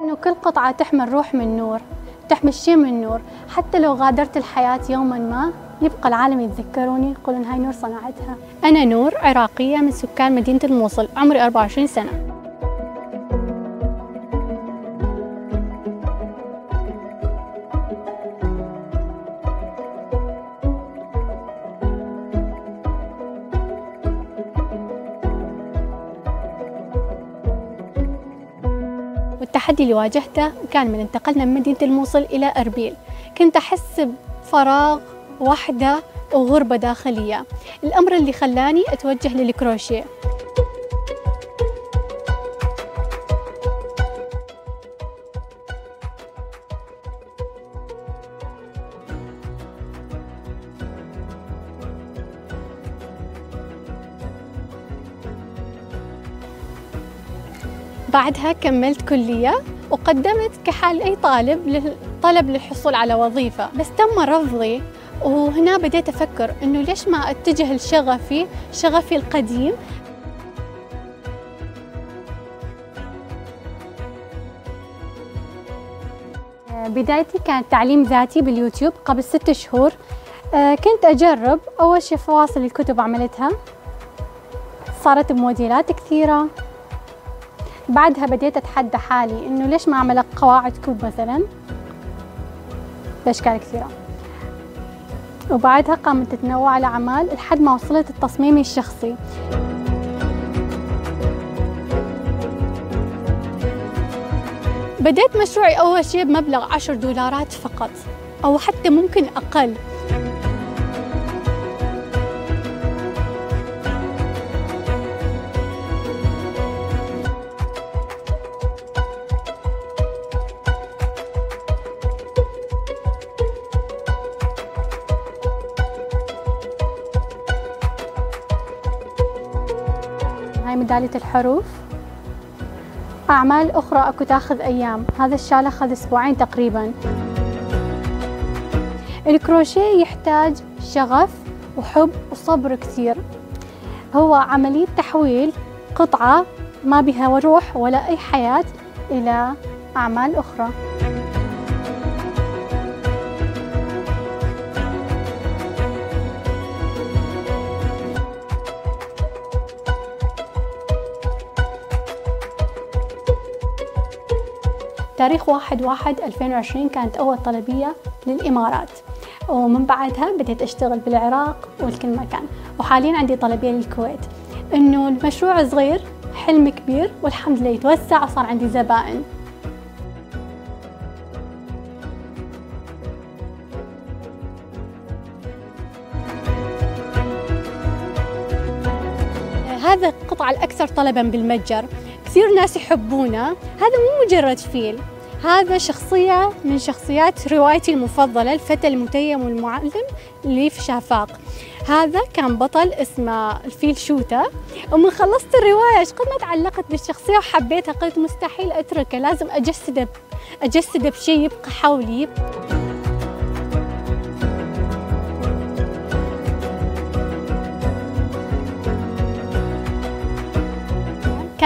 إنه كل قطعة تحمل روح من نور تحمل شيء من نور. حتى لو غادرت الحياة يوما ما يبقى العالم يتذكروني يقولون هاي نور صنعتها. أنا نور عراقية من سكان مدينة الموصل عمري 24 سنة. والتحدي اللي واجهته كان من انتقلنا من مدينة الموصل إلى أربيل. كنت أحس بفراغ وحدة وغربة داخلية. الأمر اللي خلاني أتوجه للكروشيه. بعدها كملت كلية وقدمت كحال أي طالب طلب للحصول على وظيفة. بس تم رفضي وهنا بديت أفكر إنه ليش ما أتجه لشغفي شغفي القديم؟ بدايتي كانت تعليم ذاتي باليوتيوب قبل ست شهور. آه، كنت أجرب. أول شيء فواصل الكتب عملتها. صارت بموديلات كثيرة. بعدها بديت أتحدى حالي إنه ليش ما أعمل قواعد كوب مثلا؟ بأشكال كثيرة. وبعدها قامت تتنوع الأعمال لحد ما وصلت التصميمي الشخصي. بديت مشروعي أول شيء بمبلغ عشر دولارات فقط أو حتى ممكن أقل. ميدالية الحروف. أعمال أخرى أكو تاخذ أيام. هذا الشال أخذ أسبوعين تقريبا. الكروشيه يحتاج شغف وحب وصبر كثير. هو عملية تحويل قطعة ما بها روح ولا أي حياة إلى أعمال أخرى. تاريخ واحد واحد 2020 كانت أول طلبية للإمارات. ومن بعدها بديت أشتغل بالعراق والكل مكان. وحاليا عندي طلبية للكويت. إنه المشروع صغير حلم كبير والحمد لله يتوسع وصار عندي زبائن. هذا القطعة الأكثر طلبا بالمتجر. كثير ناس يحبونه. هذا مو مجرد فيل هذا شخصية من شخصيات روايتي المفضلة الفتى المتيم والمعلم اللي في شافاق هذا كان بطل اسمه الفيل شوتة. ومن خلصت الرواية قد ما تعلقت بالشخصية وحبيتها قلت مستحيل أتركه لازم أجسده أجسده بشيء يبقى حولي يبقى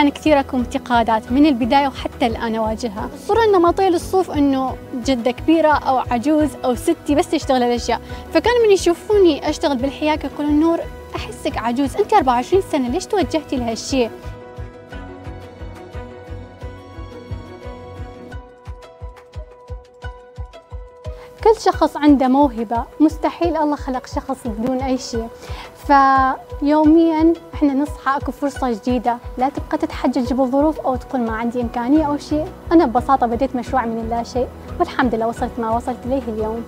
كان كثير أكو انتقادات من البداية وحتى الآن أواجهها، الصورة النمطيه للصوف إنه جدة كبيرة أو عجوز أو ستي بس تشتغل الاشياء، فكانوا من يشوفوني أشتغل بالحياكه يقولون نور أحسك عجوز، أنت 24 سنة ليش توجهتي لهالشيء؟ كل شخص عنده موهبة مستحيل الله خلق شخص بدون أي شيء. فيوميا إحنا نصحى أكو فرصة جديدة. لا تبقى تتحجج بالظروف أو تقول ما عندي إمكانية أو شيء. أنا ببساطة بديت مشروع من اللا شيء والحمد لله وصلت ما وصلت إليه اليوم.